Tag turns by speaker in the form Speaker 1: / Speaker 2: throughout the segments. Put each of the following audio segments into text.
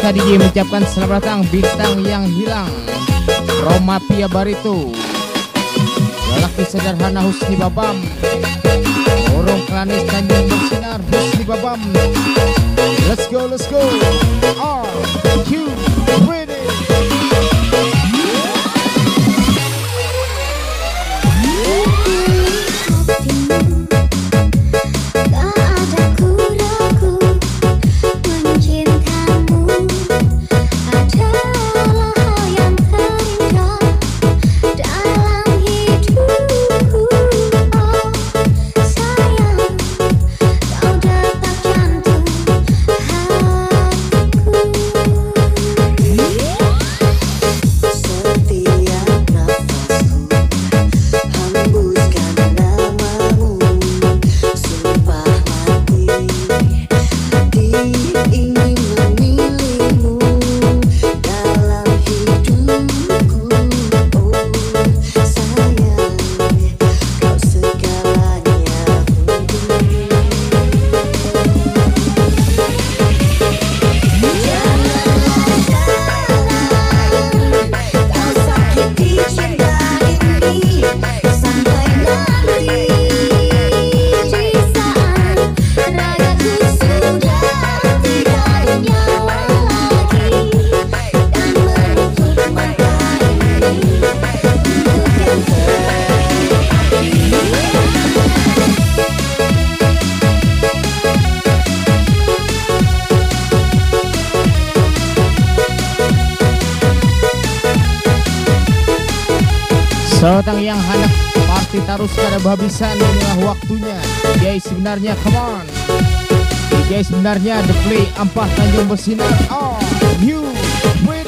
Speaker 1: SKDJ mengucapkan selamat datang bintang yang hilang. Roma Pia Barito. Lelaki sederhana Husni Babam. Orang Klanis Tanjung Bersinar Husni Babam. Let's go, let's go. R, Q, Sotang yang hendak party terus kada habisan inilah waktunya. DJ sebenarnya come on. DJ sebenarnya the play ampah Tanjung Bersinar. Oh you
Speaker 2: Welcome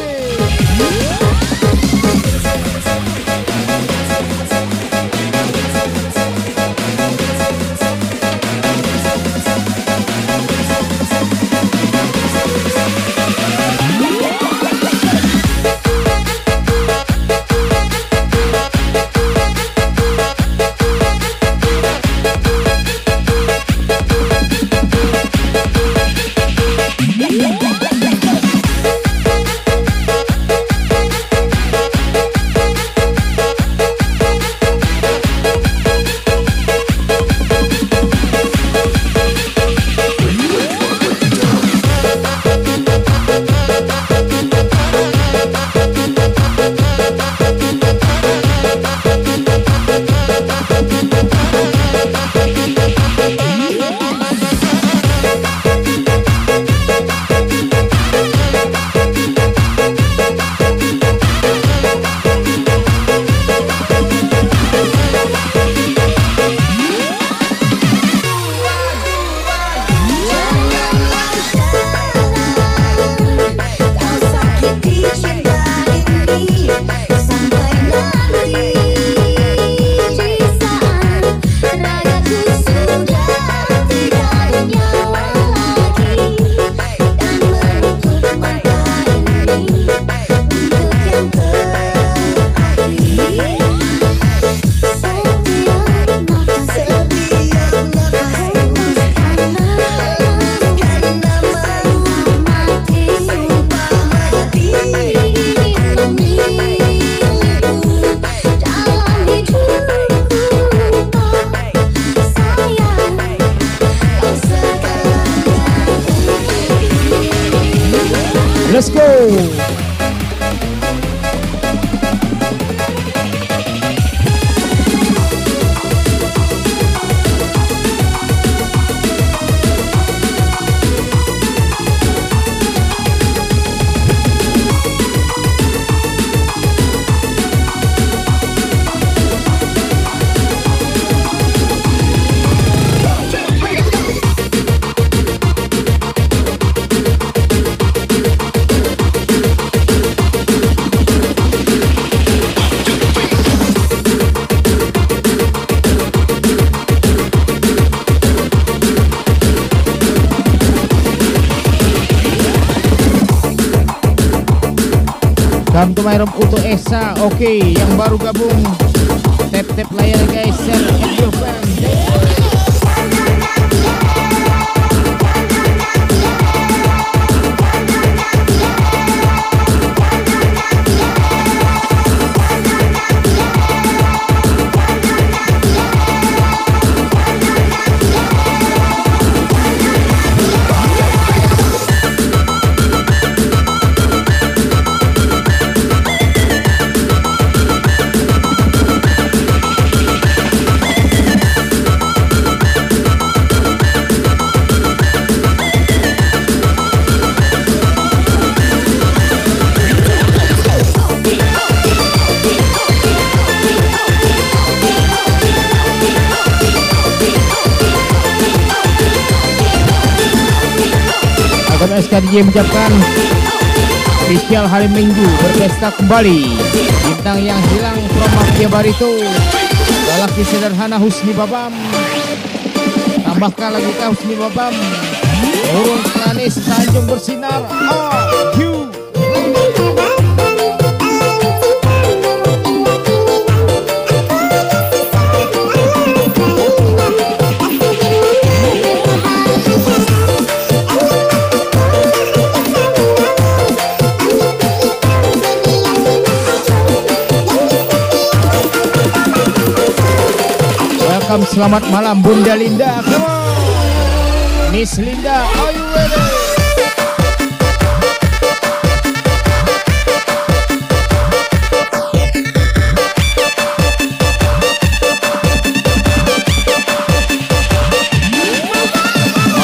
Speaker 2: yang baru gabung SKDJ mengucapkan spesial hari Minggu berpesta kembali. Bintang yang hilang from Mafia Barito lelaki sederhana Husni Babam. Tambahkan lagi kah Husni Babam. Urung planis Tanjung bersinar. Oh, welcome, selamat malam Bunda Linda. Come on. Miss Linda, are you ready?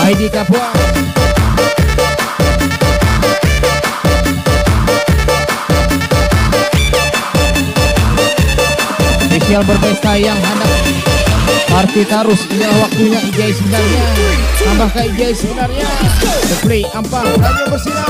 Speaker 2: Heidi Kapuan. Spesial berpesta yang hendak Party Tarus inilah waktunya Ijai sebenarnya. Tambah ke Ijai sebenarnya. The Play Ampang Radio Bersinar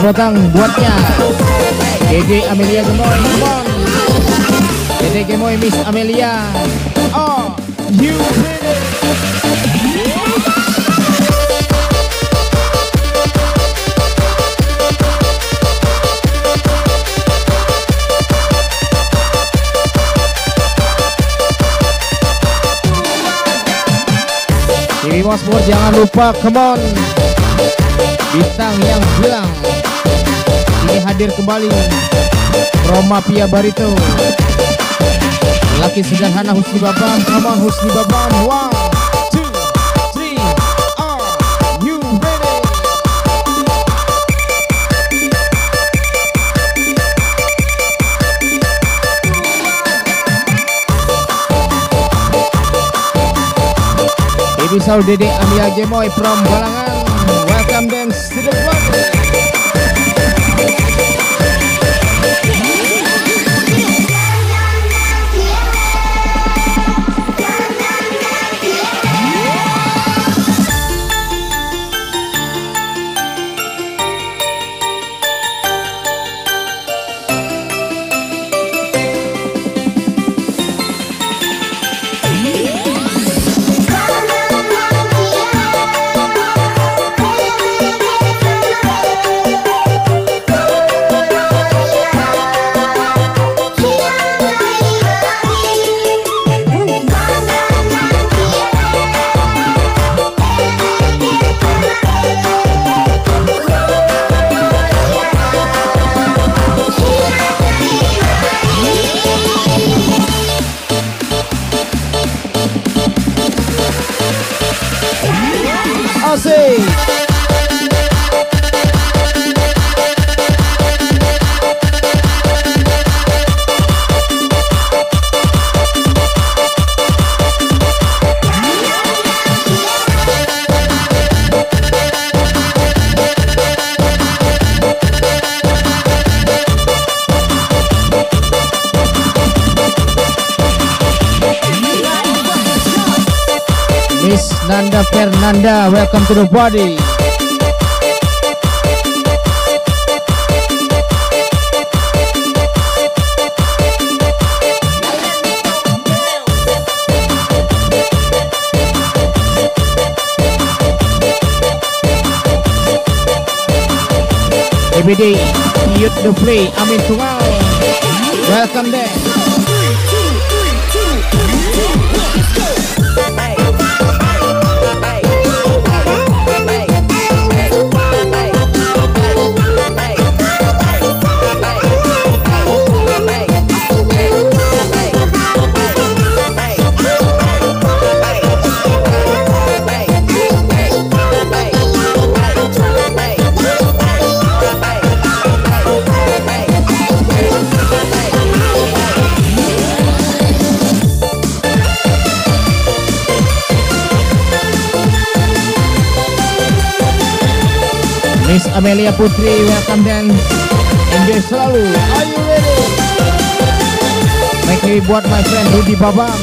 Speaker 2: Selamat datang buatnya. Gege Amelia Gemoy Come on. Dede Gemoy Miss Amelia. Oh You ready TV Mospor jangan lupa come on. Bintang yang hilang ini hadir kembali Roma Pia Barito. Laki sederhana Husni Babam Come on Husni Babam ready? Ibu Saul Dede Amia Gemoy from Balangan. Welcome dance to the party Fernanda, welcome to the body. every day. Youth to play. Amin Tungau. Welcome there. Amelia Putri, welcome dan enjoy selalu. Are you ready? Make me buat my friend Rudy Babang.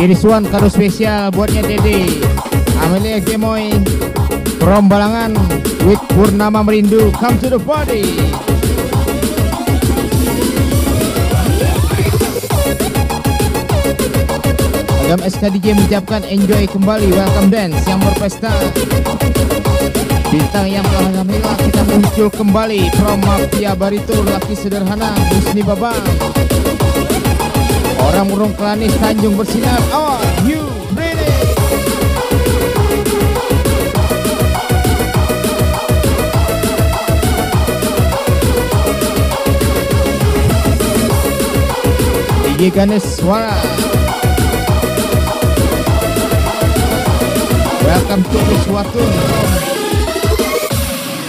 Speaker 2: Rizwan kado spesial buatnya Dede Amelia Gemoy From Balangan With Purnama Merindu. Come to the party. Agam SKDJ mengucapkan enjoy kembali. Welcome dance yang berpesta. Bintang yang telah hilang kita muncul kembali. From Mafia Barito Laki Sederhana Husni Babang Orang Murung Klanis Tanjung bersinar. Are you ready? Ganes Suara. Welcome to Suatu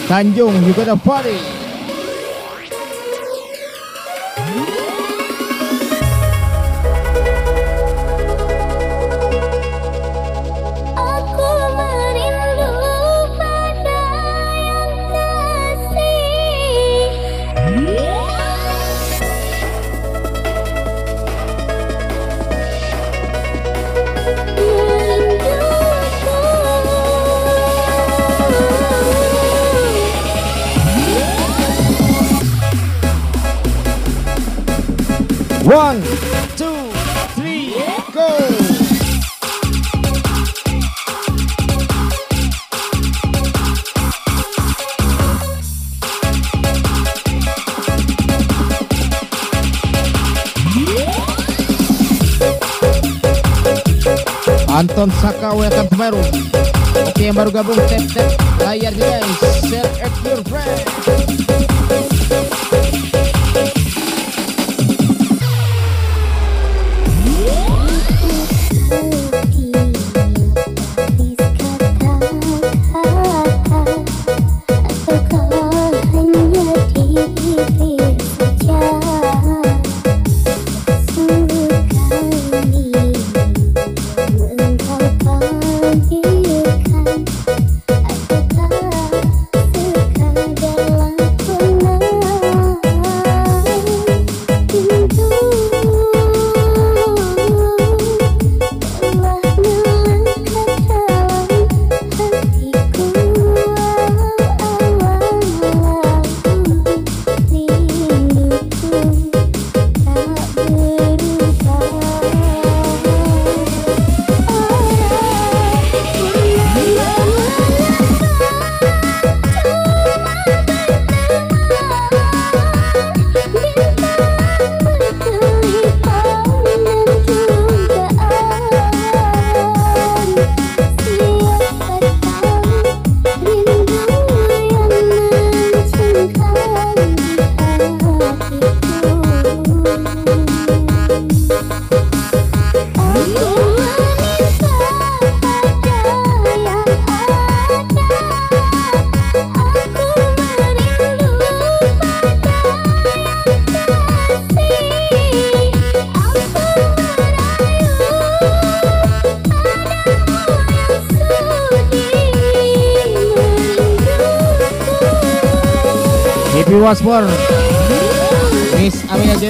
Speaker 2: Tanjung, you got party. Oke yang baru gabung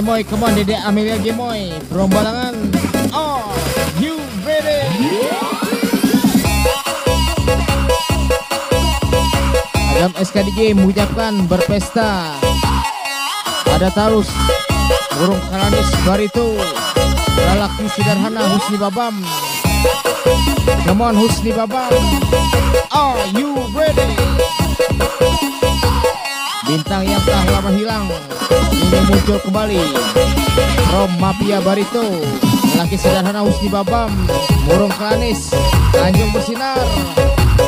Speaker 2: Gemoy, come on Dede Amelia Gemoy. Berombalangan. Oh, you ready? Adam SKDG mengucapkan berpesta. Ada Tarus, Burung Karanis Barito, Lalaki Sederhana Husni Babam. Come on Husni Babam. Are you ready? Bintang yang telah lama hilang. Ini muncul kembali. Rom Mafia Barito, laki sederhana Husni Babam, Murung Klanis, Tanjung Bersinar.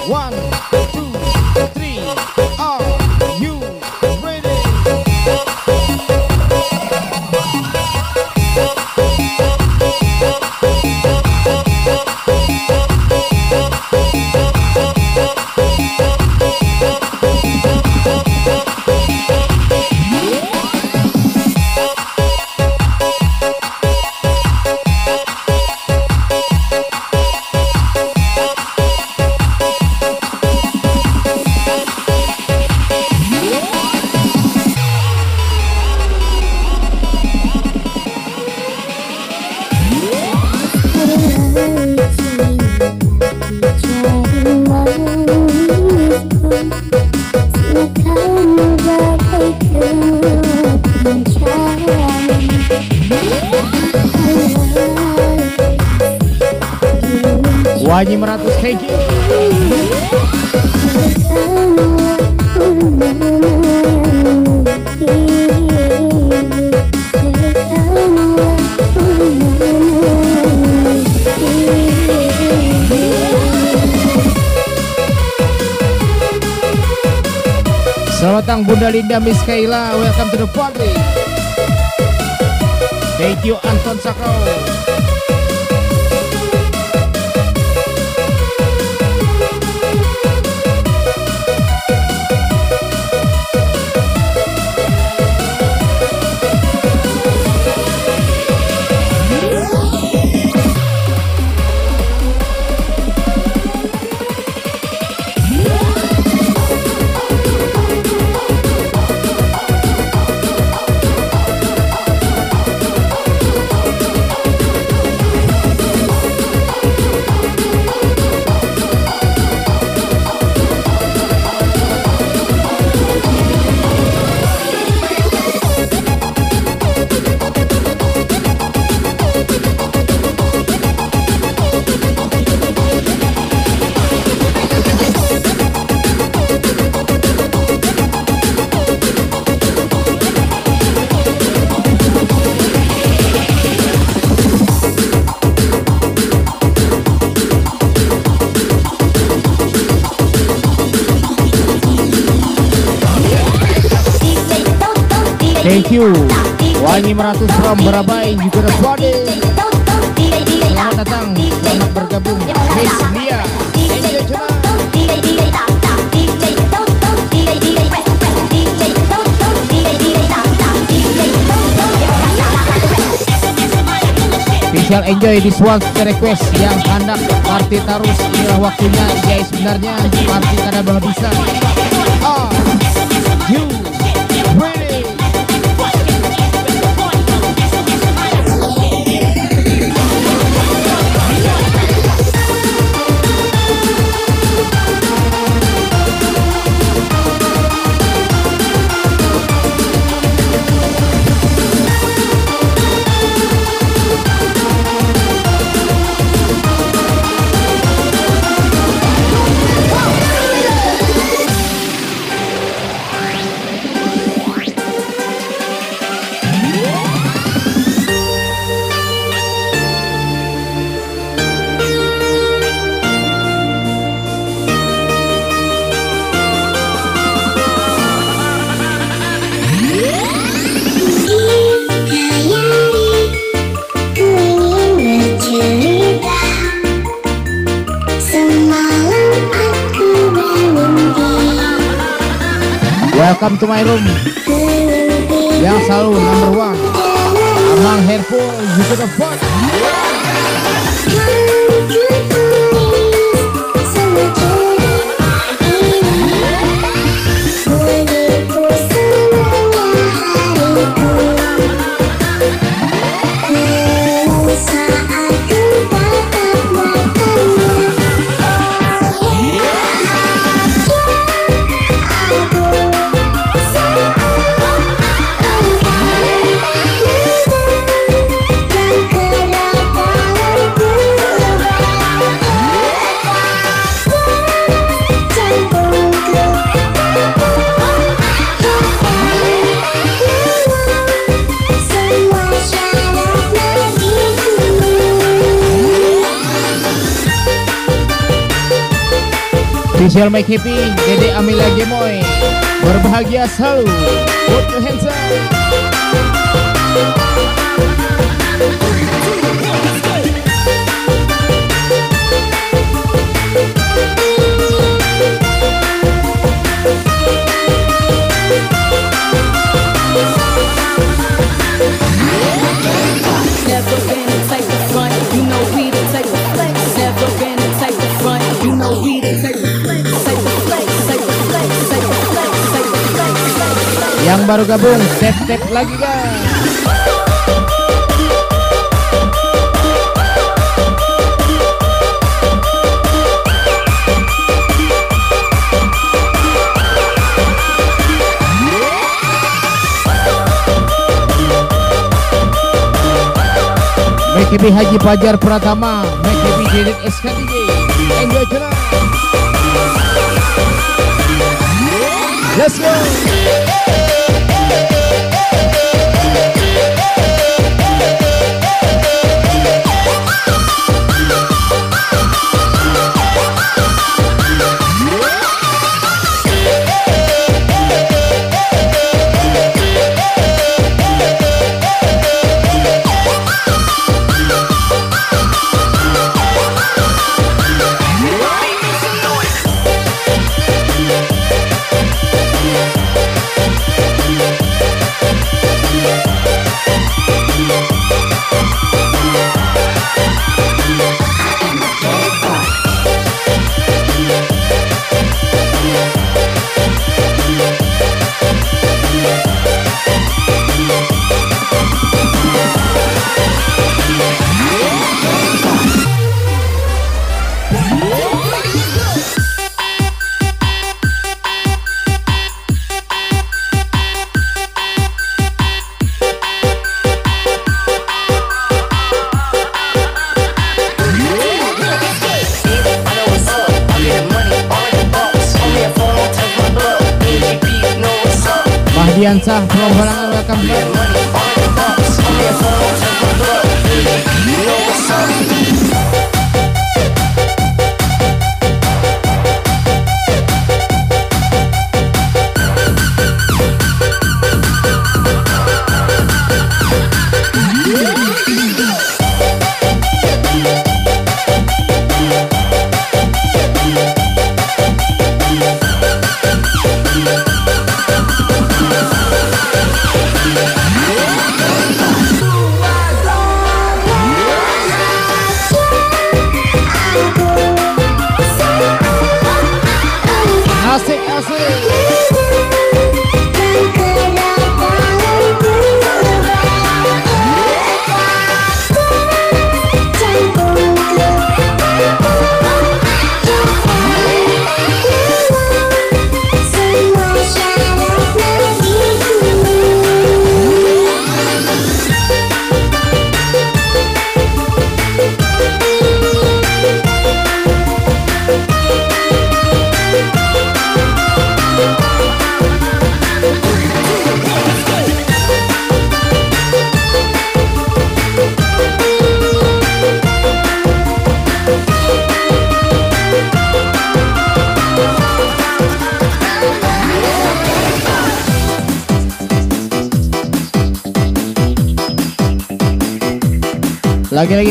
Speaker 2: One, thank. Selamat datang Bunda Linda Miss Kayla, welcome to the party. Thank you Anton Sakau. Thank you. Wangi meratus from Barabai juga the party. Selamat datang, selamat bergabung. Miss Lia, enjoy enjoy this one request yang hendak party tarus inilah waktunya guys sebenarnya party kada bisa. Ah, Welcome to my room. Yang selalu number one Amang Hairful juga the fuck Official Mike Happy, Dede Amelia Gemoy. Berbahagia selalu. Put your hands up Yang baru gabung, step-step lagi guys. MKB Haji Fajar Pratama. MKB Dedek SKDJ Enjoy tonight. Let's go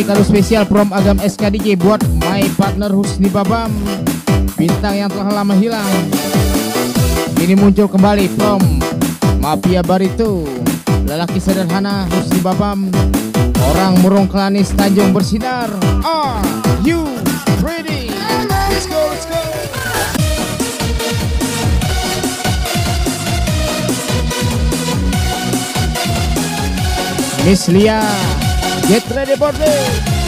Speaker 2: Kalau spesial prom agam SKDJ buat my partner Husni Babam. Bintang yang telah lama hilang. Ini muncul kembali prom Mafia Barito Lelaki sederhana Husni Babam. Orang murung klanis Tanjung Bersinar. Are you ready? Let's go, let's go. Miss Lia Get ready for this.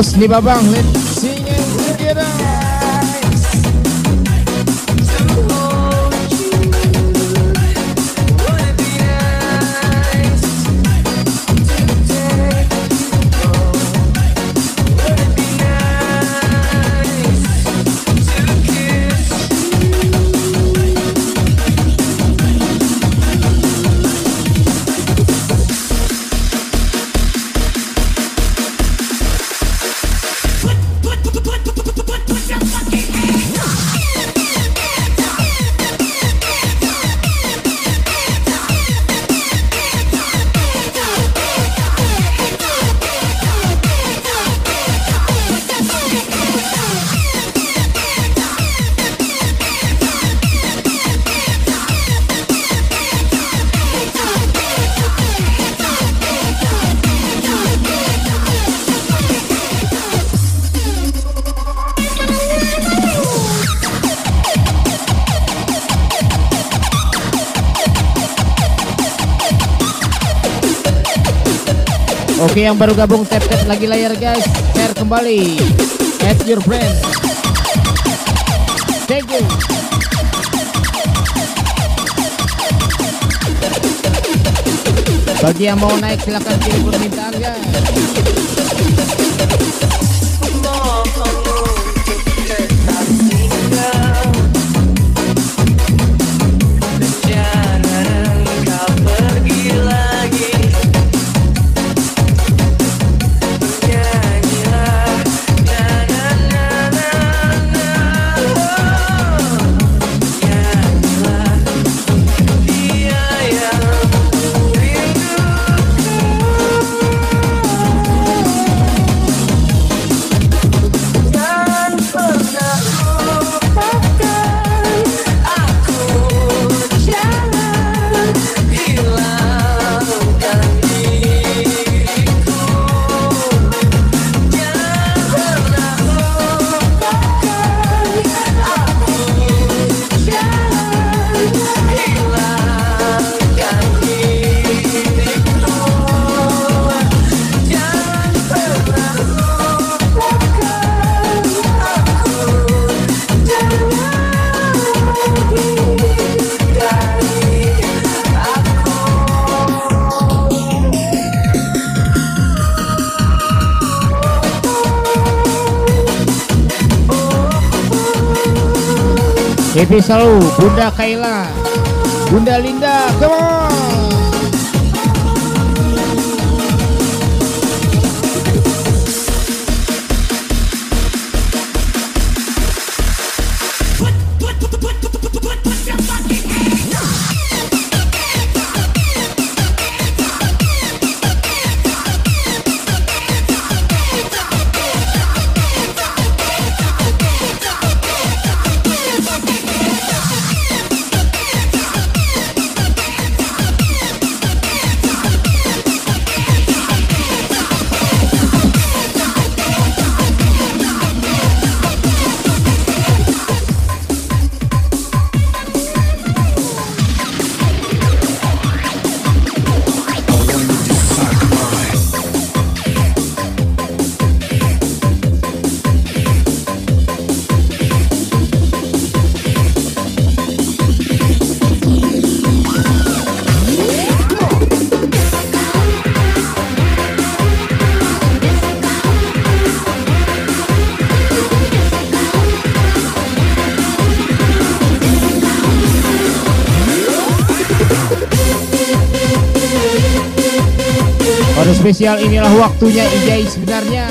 Speaker 3: Husni Babang, let's Oke yang baru gabung tap tap lagi layar guys. Share kembali. Add your friend thank you. Bagi yang mau naik silahkan kirim permintaan guys Selalu Bunda Kaila Bunda Linda come spesial inilah waktunya Ijai sebenarnya.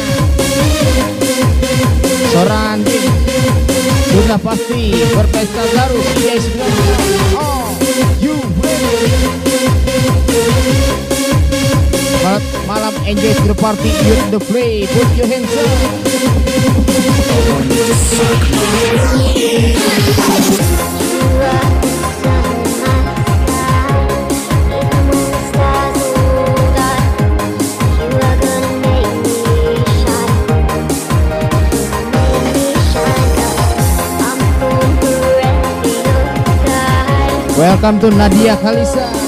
Speaker 3: Soran Sudah pasti berpesta baru Ijai sebenarnya. Oh you Malam, malam enjoy the party you the play. Put your hands up Welcome to Nadia Khalisa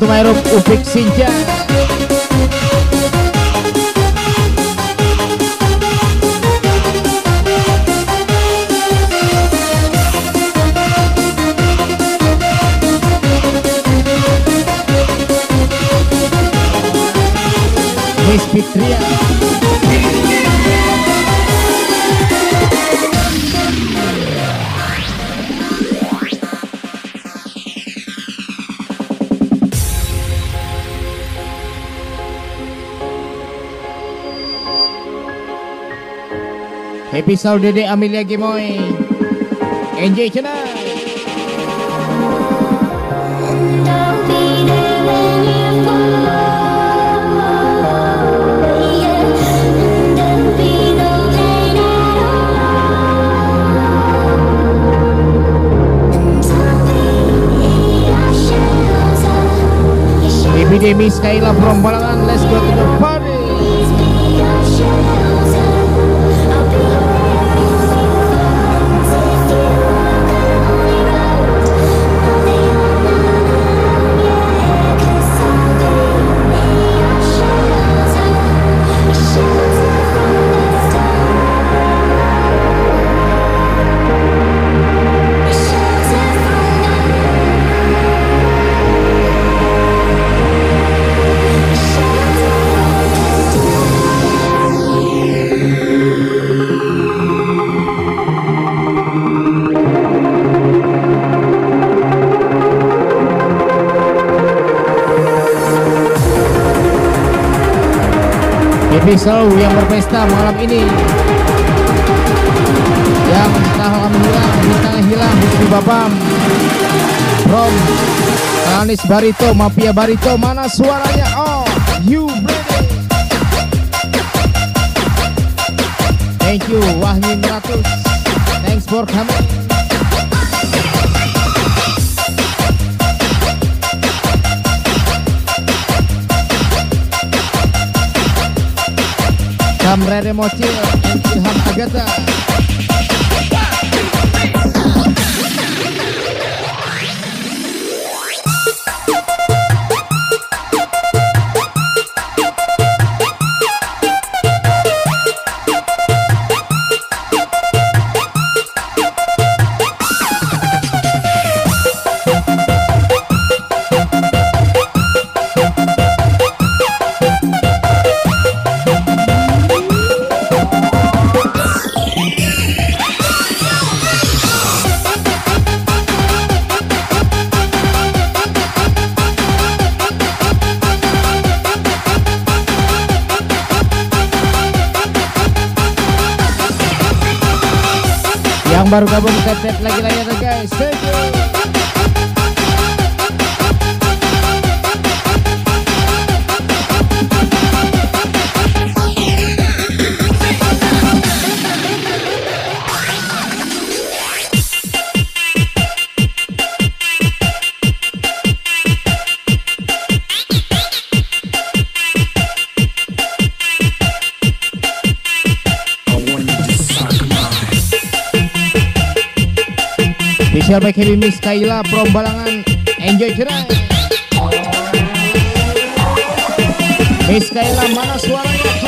Speaker 2: Welcome to my room, Upik Sinja. Saudi Dede Amelia Gemoy. Enjoy tonight. Epidemi Skyla from Balangan. Let's go to the Episode yang berpesta malam ini Yang kami hilang, bintangnya hilang, Husni Babam From Alanis Barito, Mafia Barito, mana suaranya? Oh, you ready? Thank you, Wahmi Meratus Thanks for coming Kamrere Mocil Ilham Agatha Baru gabung tap lagi-lagi ya guys. Thank you By Kevin Miss Kaila from Balangan. Enjoy tonight Miss Kaila mana suaranya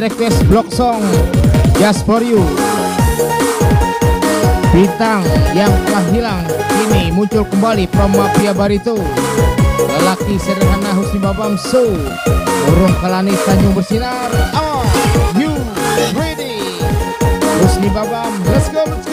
Speaker 2: request block song Just for you. Bintang yang telah hilang Kini muncul kembali from Mafia Barito. Lelaki sederhana Husni Babam So Burung Kalani Tanjung bersinar. Are you ready? Husni Babam Let's go, let's go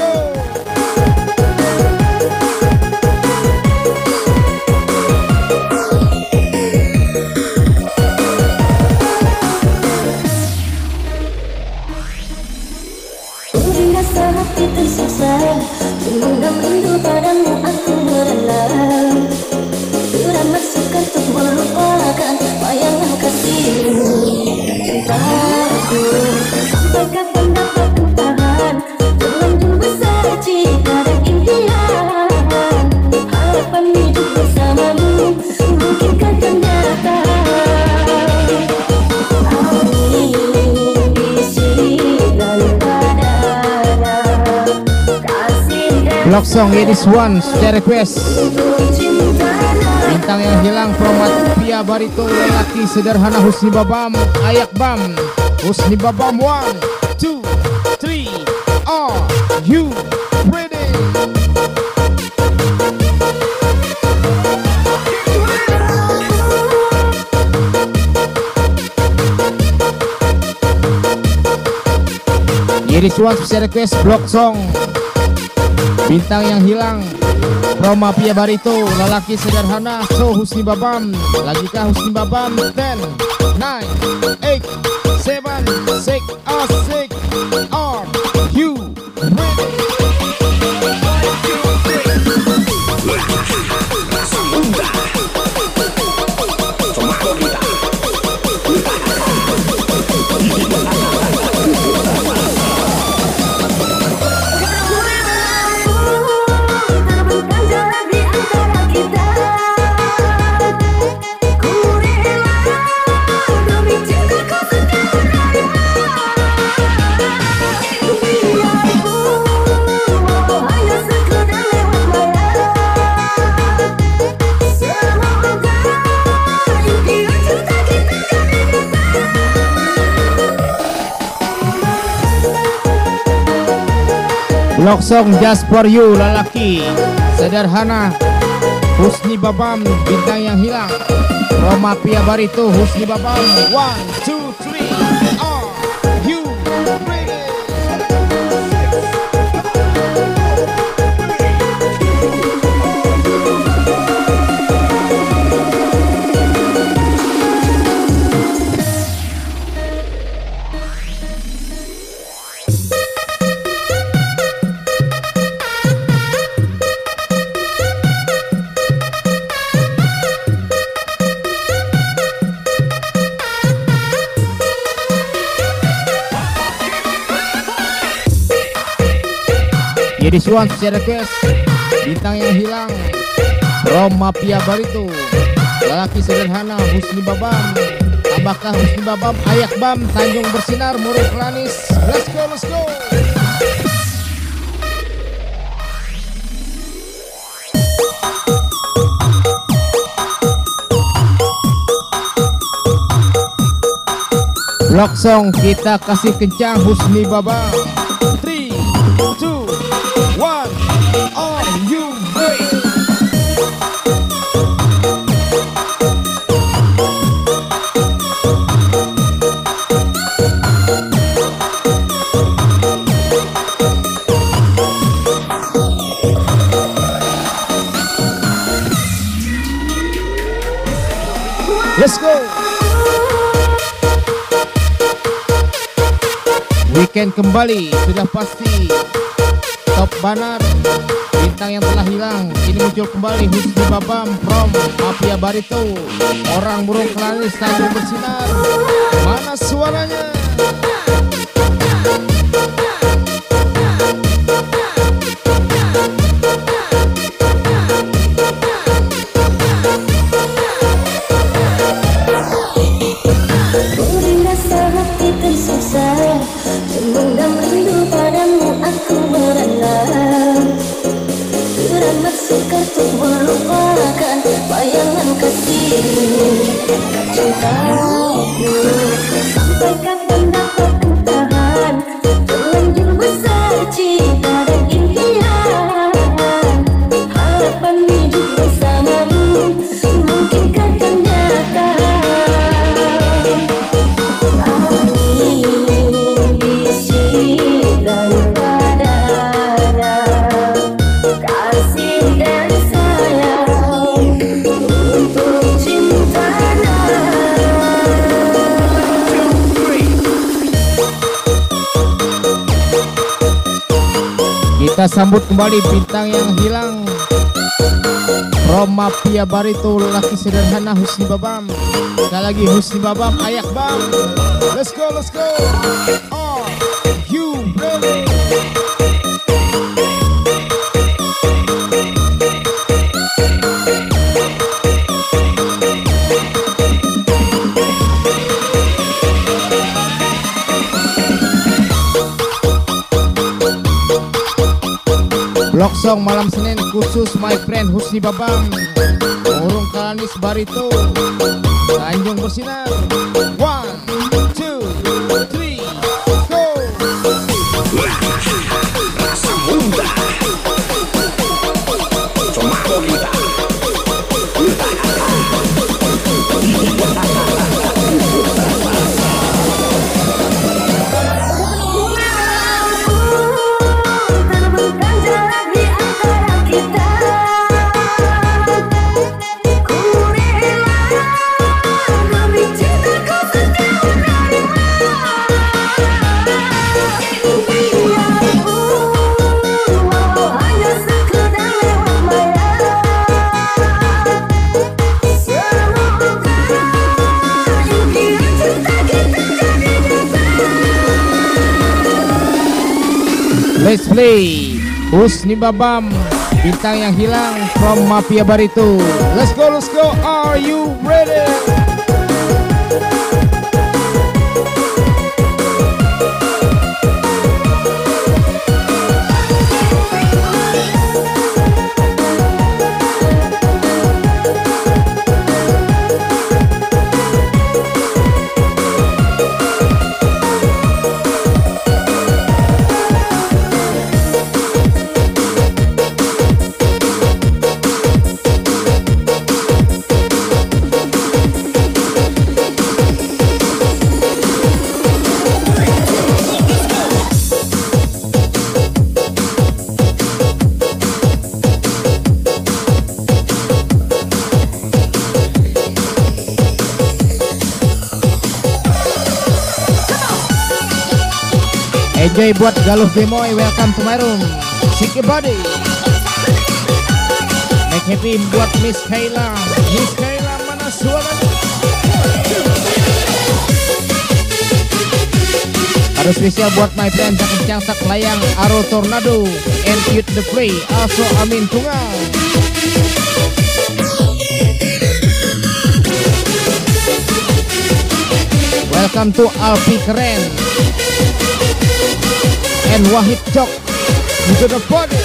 Speaker 2: Block song Yedis One secara request. Bintang yang hilang Promat Pia Barito Lelaki sederhana Husni Babam Ayak Bam. Husni Babam One Two Three Are you ready? Yedis One secara request Block song Bintang yang hilang. Roma Pia Barito Lelaki sederhana So Husni Babam. Lagikah Husni Babam? 10 9 8 7 6 6 Block song just for you lelaki. Sederhana Husni Babam bintang yang hilang. Roma Pia Barito Husni Babam one Jadi Swan secara request. Bintang yang hilang. From Mafia Barito Lelaki sederhana Husni Babam. Apakah Husni Babam Ayak Bam Tanjung Bersinar Muruk Lanis Let's go let's go. Block song kita kasih kencang Husni Babam Weekend kembali. Sudah pasti Top Banar Bintang yang telah hilang. Ini muncul kembali. Husni Babam From Mafia Barito. Orang burung kelanis Tanjung bersinar. Mana suaranya
Speaker 1: untuk melupakan Bayangan kasihmu Cintaku
Speaker 2: Kita sambut kembali bintang yang hilang. Roma Pia Barito laki sederhana Husni Babam. Sekali lagi Husni Babam ayak bam. Let's go let's go. Are Blok Song malam Senin khusus my friend Husni Babam Urung Kalanis Barito. Tanjung bersinar One, Let's play. Husni Babam Bintang yang hilang from Mafia Barito Let's go let's go. Are you ready? Enjoy buat Galuh Gemoy Welcome to my room. Your body. Make happy buat Miss Kayla. Miss Kayla mana suaranya Kado spesial buat my friend Sak Kencang Sak Layang Aro Tornado. And Youth the Play Also Amin Tunggal Welcome to Alpi Keren and Wahid Jok into the body.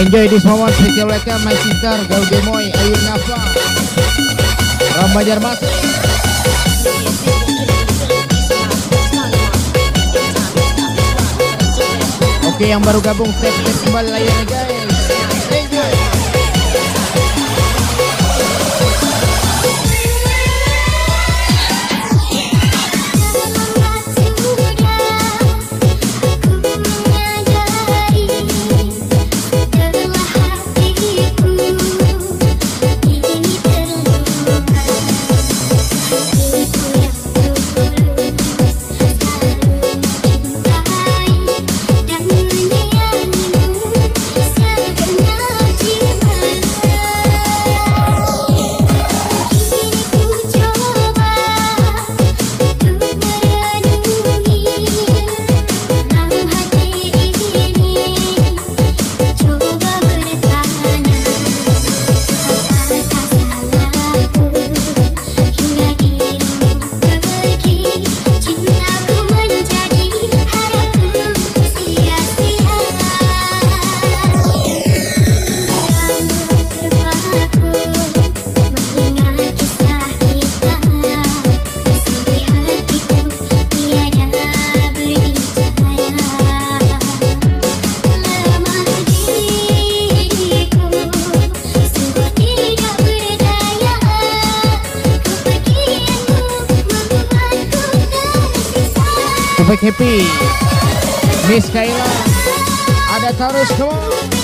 Speaker 2: Enjoy this moment, special welcome my sister Gaudemoy Ayun Nafa From Banjarmasin. Oke yang baru gabung tap kembali layarnya guys.
Speaker 1: Make happy. Miss Kaila. Ada terus come on.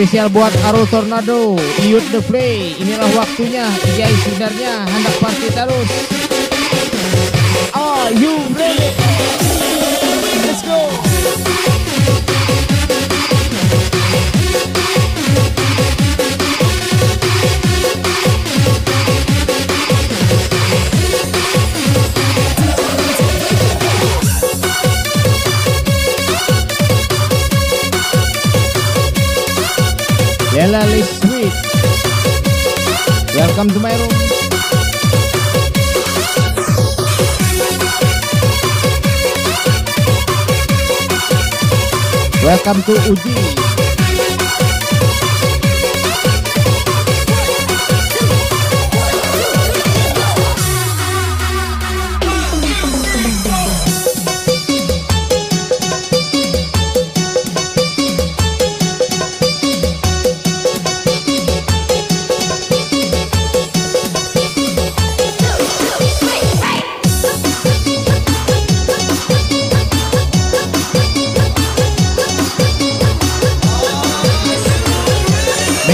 Speaker 1: Spesial buat Arul Tornado, Iut The Play. Inilah waktunya, Ijai Sidarnya, hendak party terus. Are you ready? Welcome to my room. Welcome to Uji.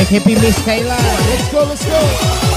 Speaker 1: Happy Miss Kayla. Let's go, let's go.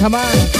Speaker 1: Come on.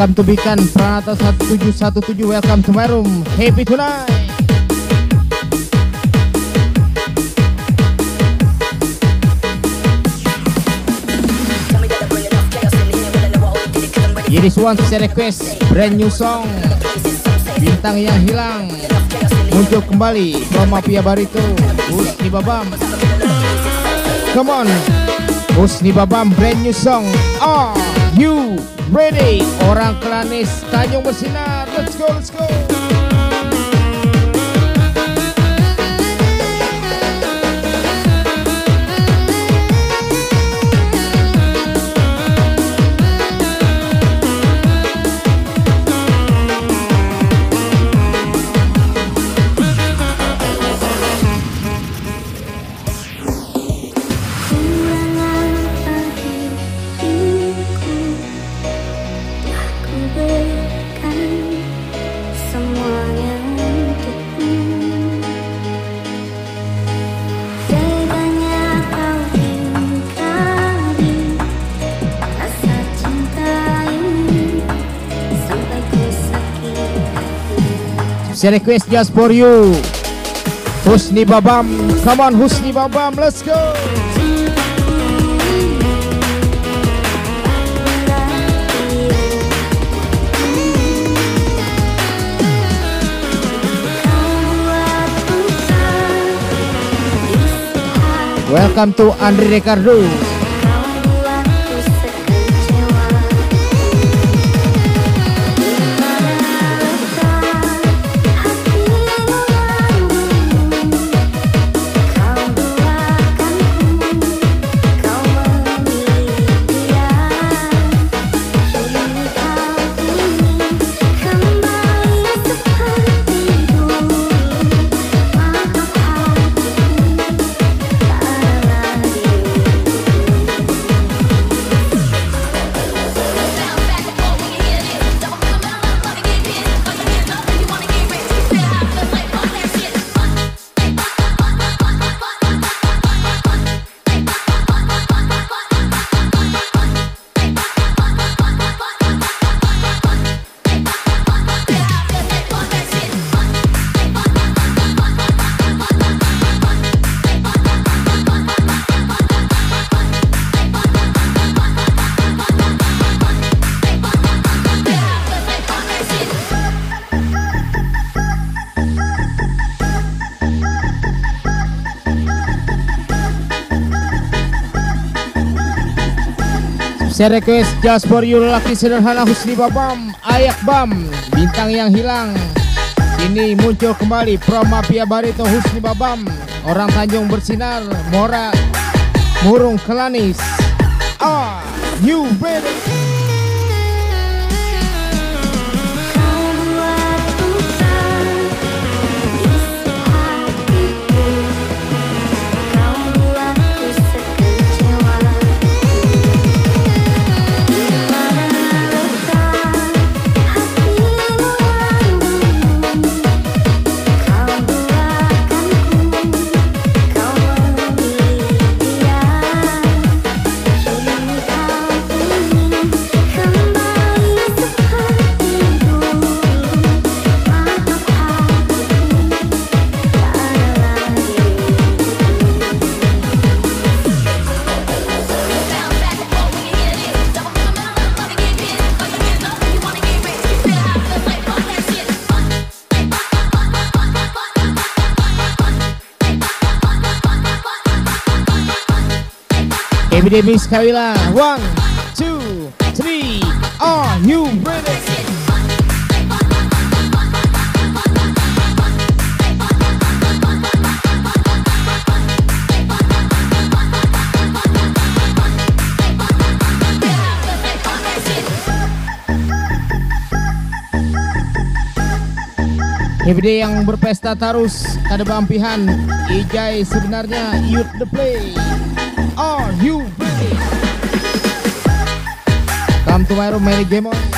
Speaker 1: Welcome to Bikan Pranata 1717 Welcome to my room. Happy tonight. Yidis One saya request brand new song. Bintang yang hilang. Muncul kembali Roma Pia Barito. Husni Babam. Come on. Husni Babam brand new song. Are you ready? Orang Kelanis Tanjung bersinar Let's go, let's go
Speaker 3: Saya request just for you. Husni Babam, come on Husni Babam, let's go. Welcome to Andre Ricardo. Saya request just for you lelaki sederhana Husni Babam Ayak Bam Bintang yang hilang. Ini muncul kembali Pro Mafia Barito Husni Babam. Orang Tanjung Bersinar Mora Murung Kelanis. Ah, you ready? Everyday Miss Kawila One, two, three. Are you ready? Everyday yang berpesta tarus Kada bampihan Ijai sebenarnya youth the play Are you ready? Come to my room, Mary Gemon.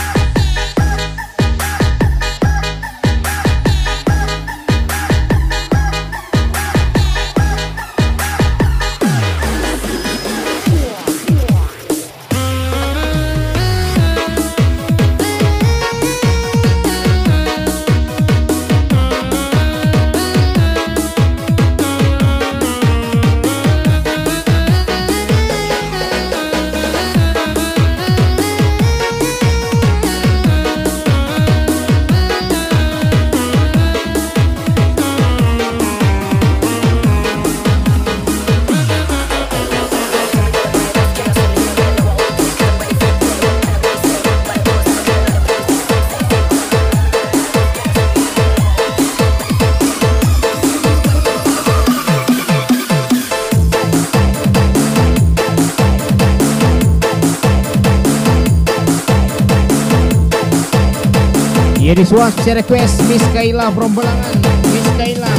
Speaker 3: Was a request Miss Kaila from Belangan. Miss Kaila,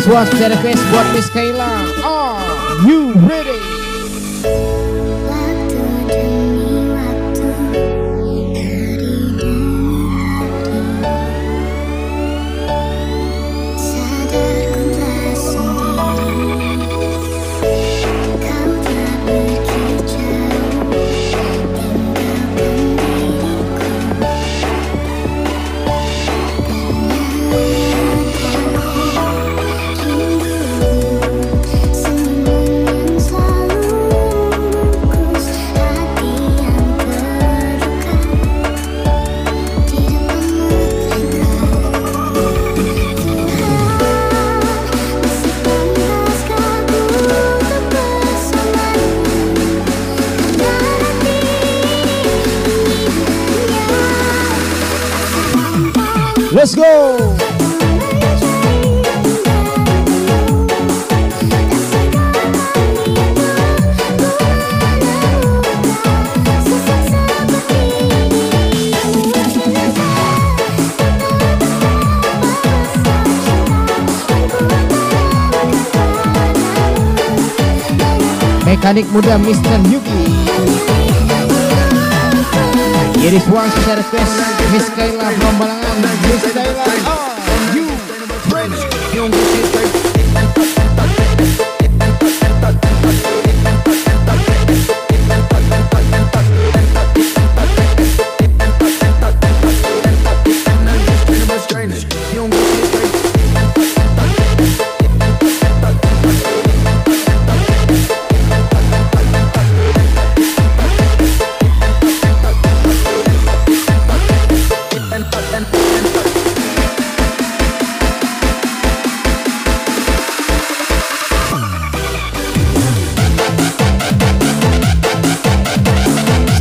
Speaker 2: Ini semua secara request buat Miss Kayla. Let's go. Mekanik muda Mr. Yuki. Iris Wang secara request Miss Kayla from Balangan. Miss Kayla, are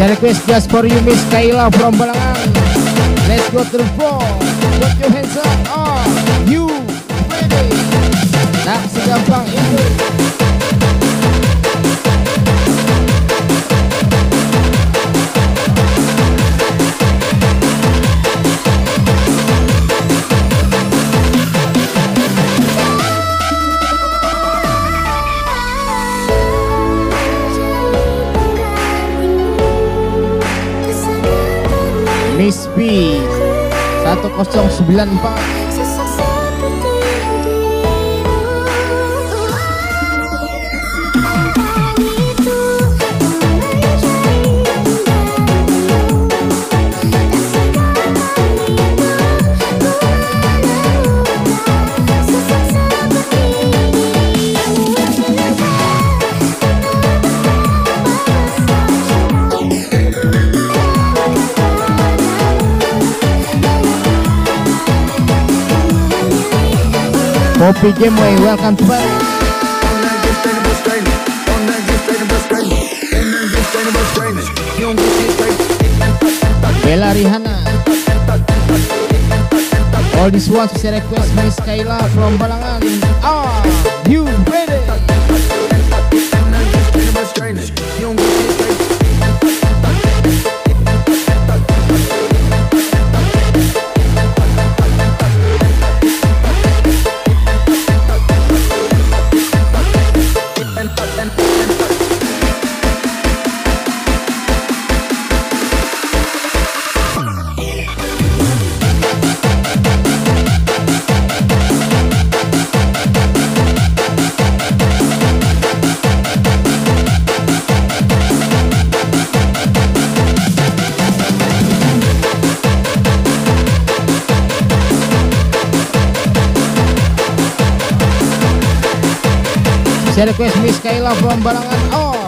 Speaker 2: Request just for you Miss Kayla from Balangan. Let's go to the floor. Put your 1094
Speaker 1: Sesak
Speaker 2: Kopi Gemway, welcome to Bali. Bella Rihanna. All this ones is a request Miss Kayla from Balangan. Are you ready? Saya request Miss Kayla from Balangan. Are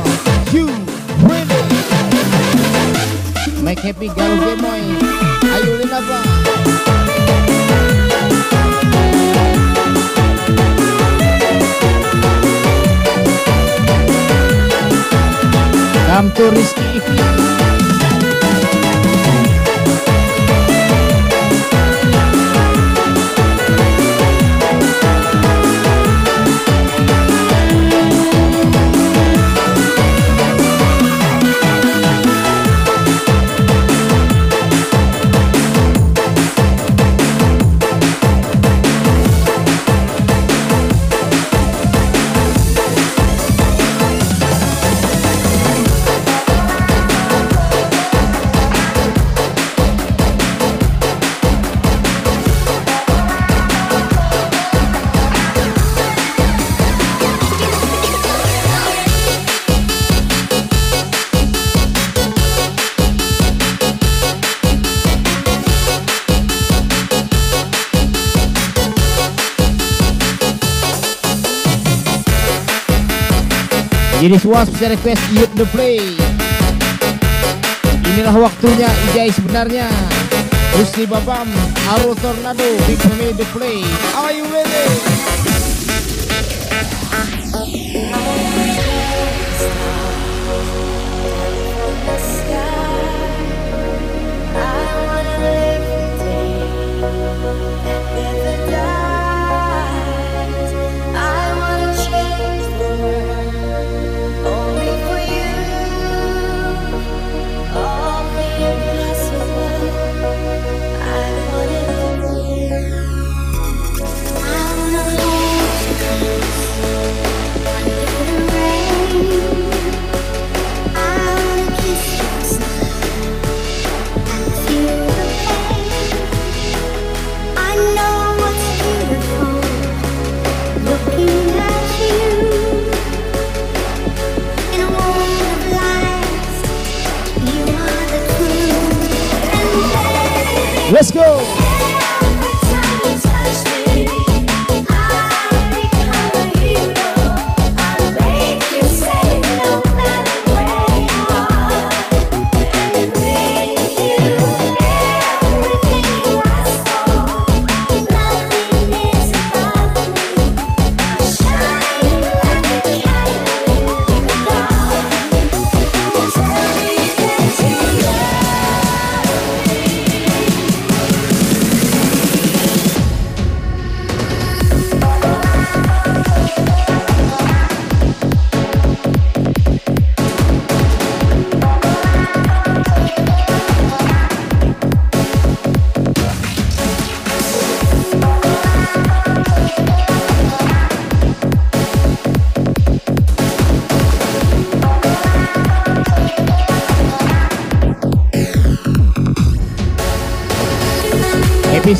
Speaker 2: you ready? Make happy Galuh Gemoy. Ayo Linapa. Come to Rizky
Speaker 3: Jadi suas bisa request Youth The Play. Inilah waktunya Ijai sebenarnya. Husni Babam Aro Tornado Big Family The Play. Are Let's go!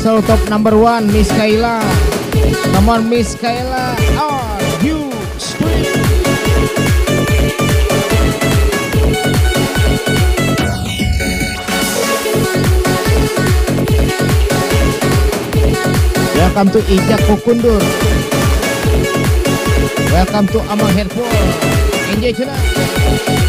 Speaker 3: Episode top number one Miss Kaila. Come Miss Kaila. Are you scream Welcome to Ijak Kukundur. Welcome to Amang Headphone Enjoy tonight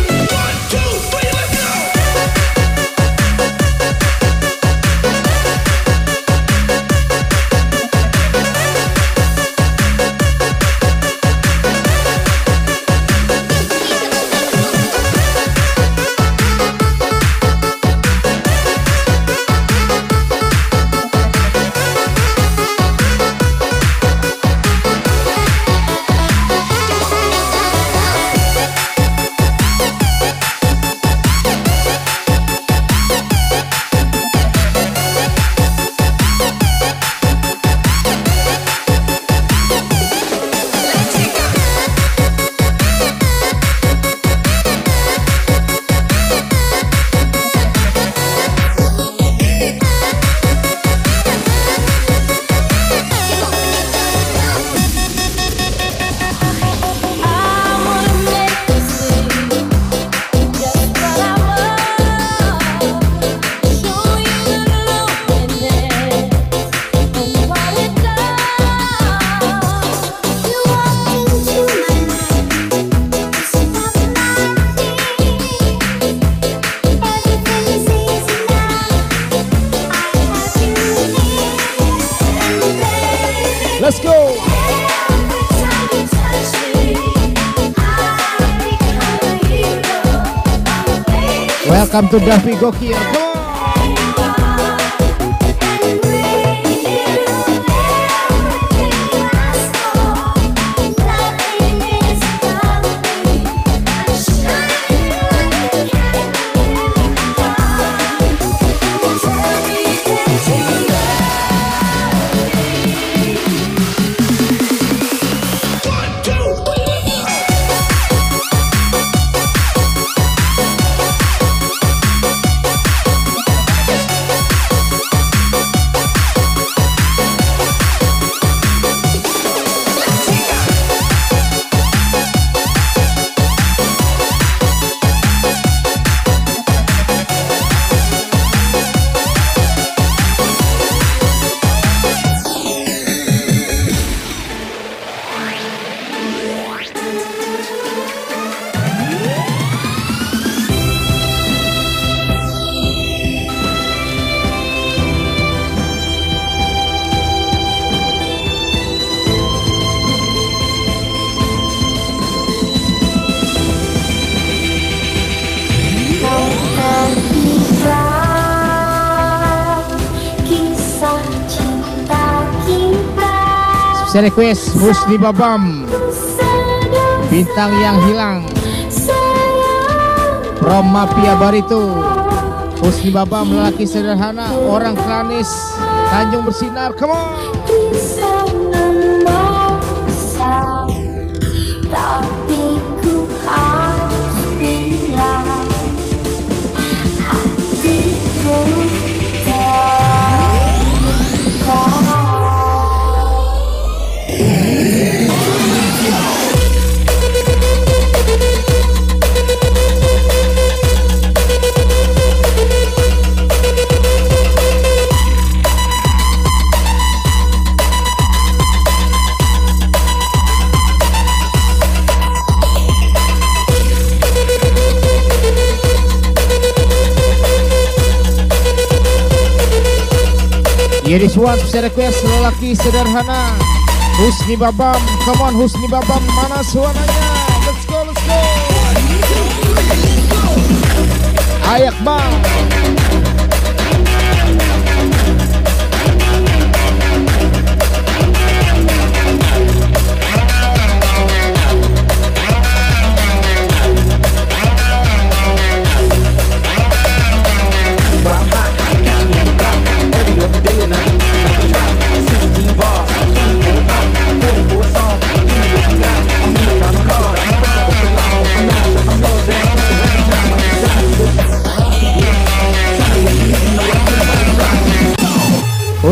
Speaker 3: Welcome to Davi Gokil
Speaker 2: Spesial request Husni Babam. Bintang yang hilang. From Mafia Barito. Husni Babam lelaki sederhana Orang Klanis Tanjung bersinar Come on Yeris One spesial request lelaki sederhana. Husni Babam Come on Husni Babam Mana suaranya? Let's go let's go. Ayak bang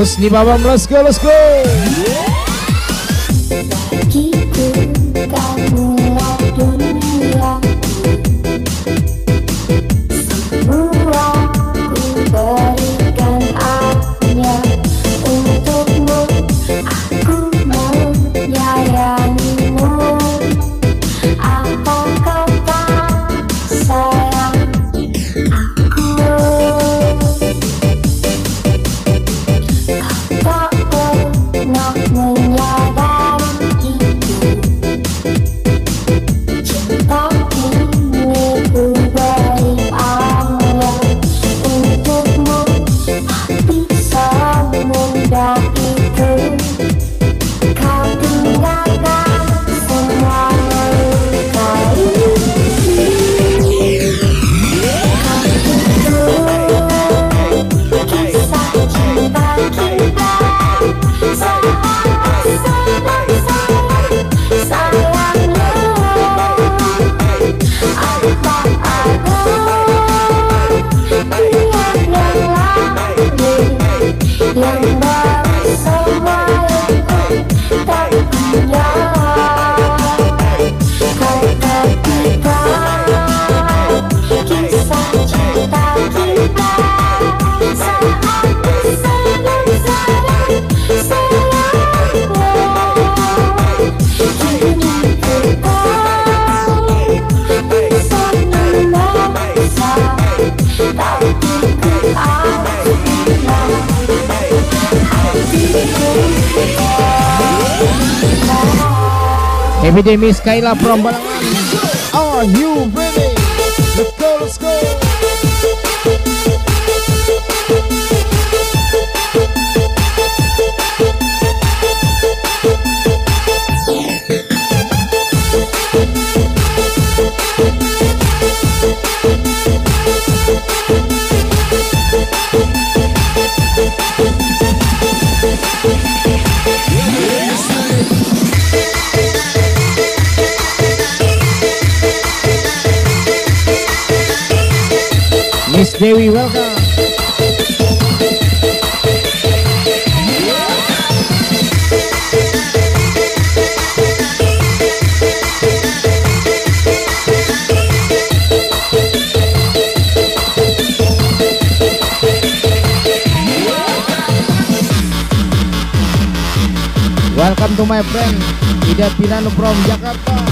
Speaker 2: Husni Babam let's go let's go.
Speaker 1: Bagiku
Speaker 2: Epidemi Skyla from Balangan Are you Dewi welcome. Welcome to my friend Ida Pirano from Jakarta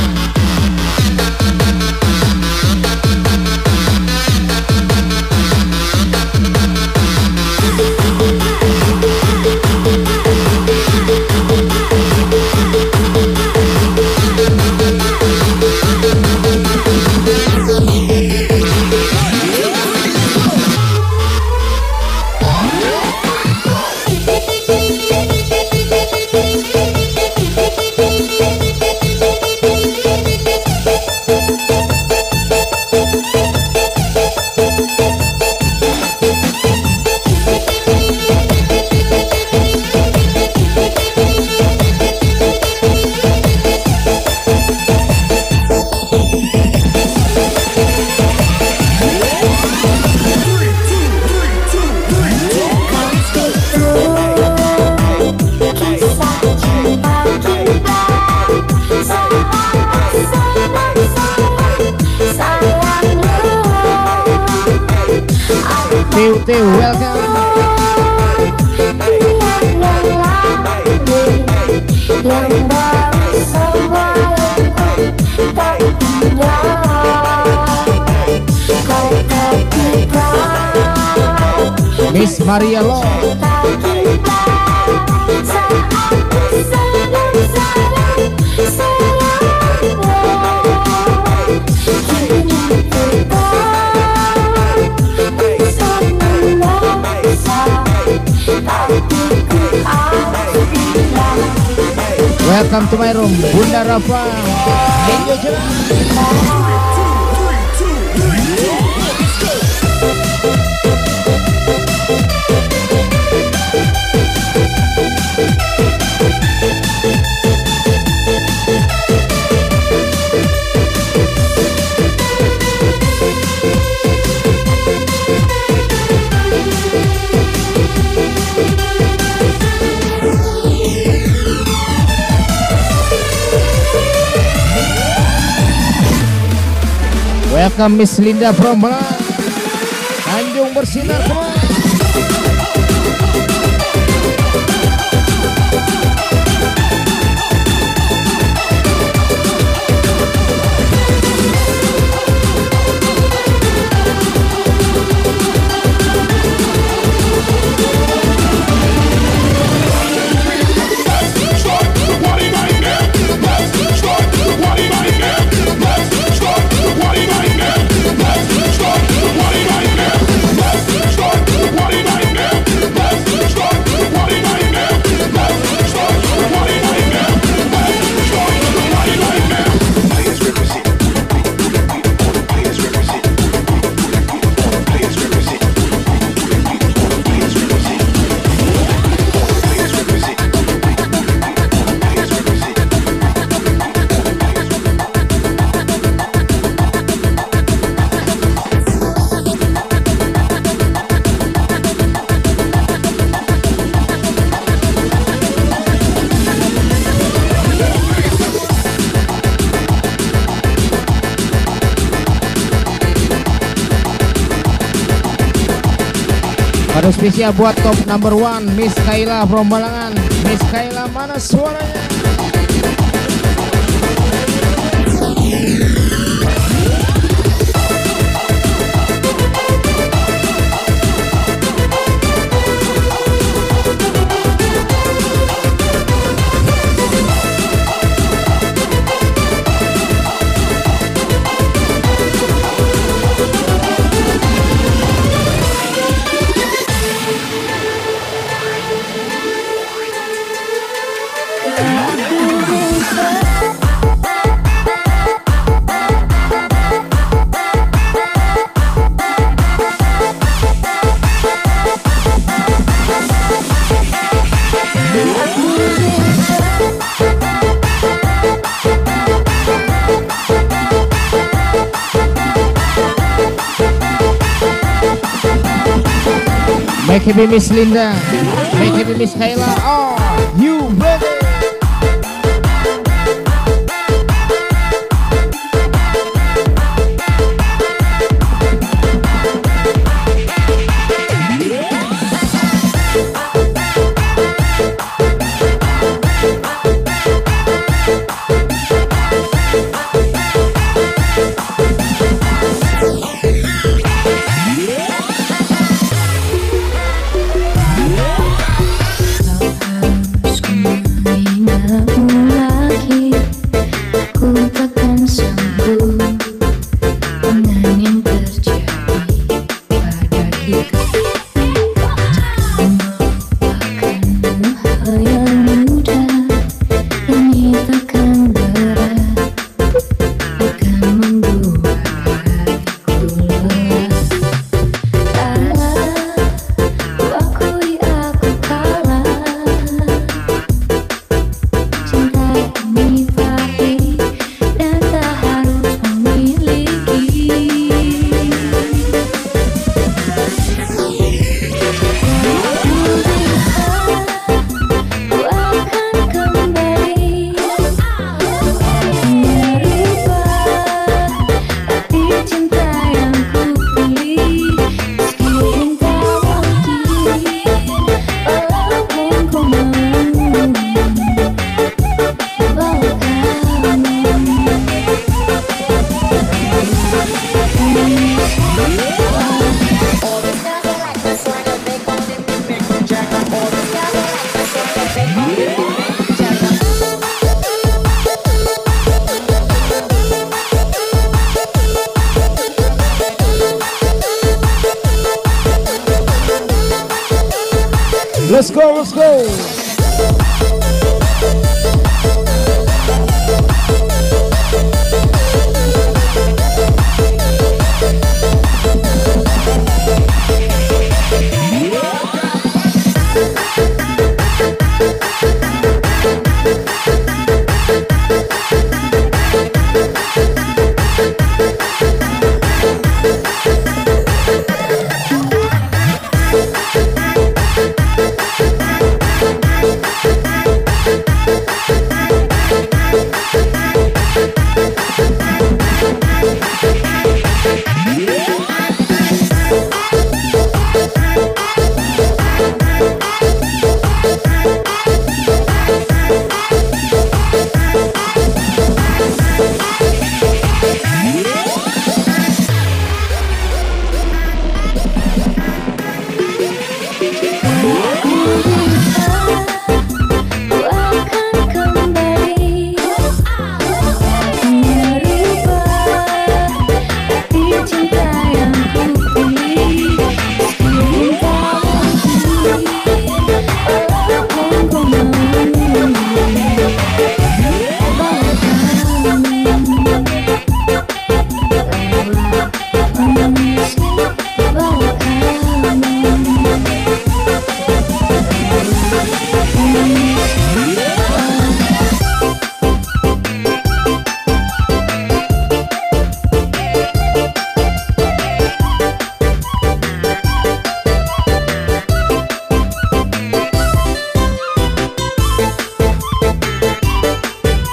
Speaker 1: harus bilang
Speaker 2: welcome to my room Bunda Rafa Welcome Miss Linda from. Tanjung bersinar terus. Spesial buat top number one Miss Kaila from Balangan Miss Kaila mana suaranya? Make happy Miss Linda. Make happy Miss Kaila Oh,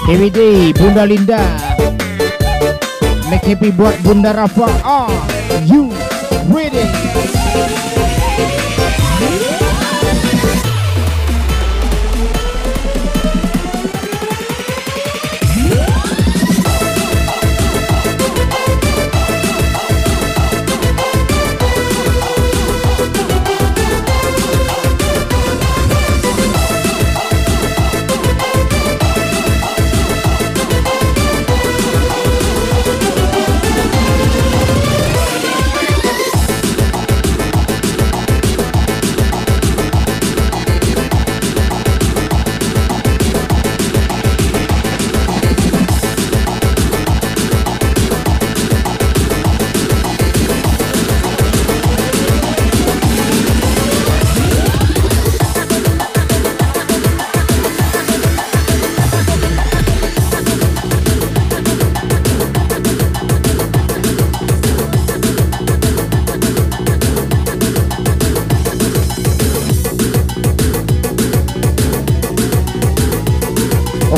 Speaker 2: Happy day Bunda Linda. Make happy buat Bunda Rafa. Are you ready?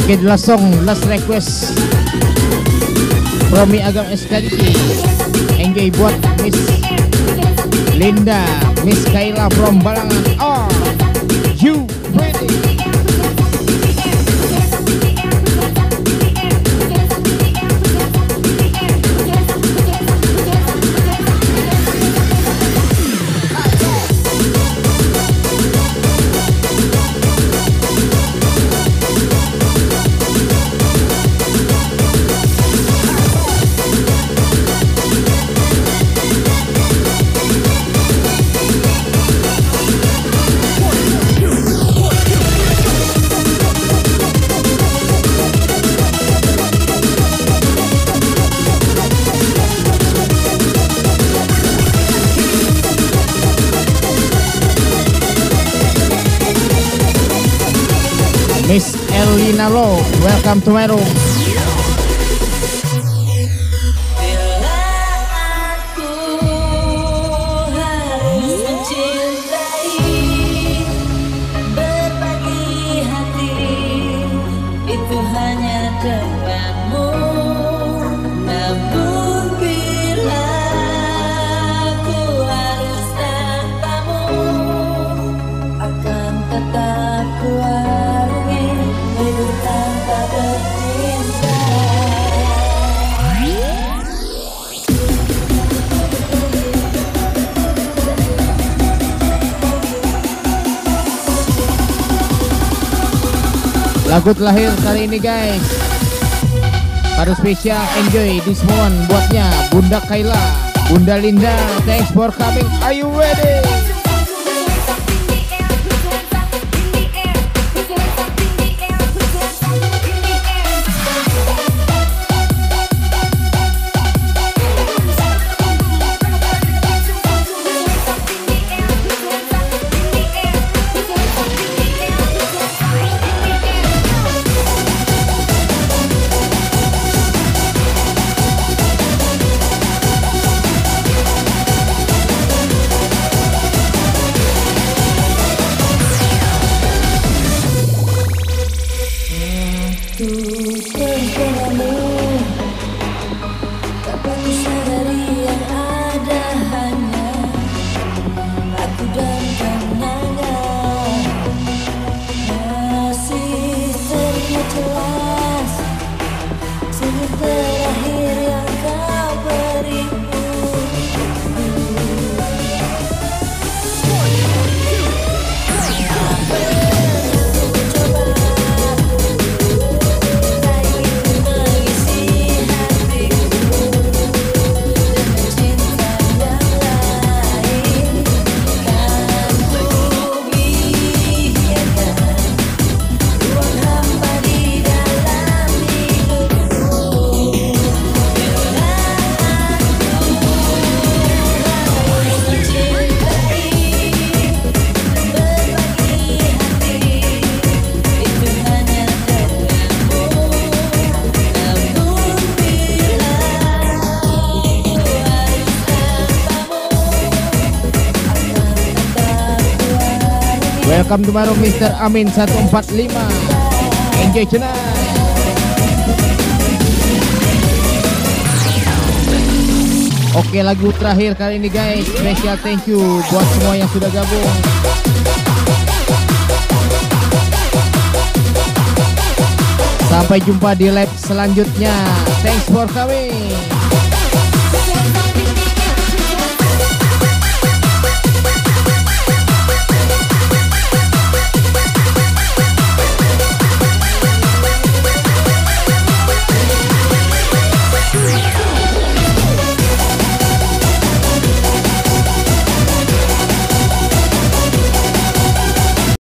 Speaker 2: Okay, the last song, last request from Agam SKDT. Enjoy buat Miss Linda, Miss Kayla from Balangan. Are Miss Elina Lo, welcome to my room. Lagu terakhir kali ini guys. Kado spesial enjoy this one buatnya Bunda Kaila, Bunda Linda. Thanks for coming. Are you ready? Welcome to Maru Mr. Amin 145 Enjoy tonight. Oke lagu terakhir kali ini guys. Special thank you buat semua yang sudah gabung. Sampai jumpa di live selanjutnya. Thanks for coming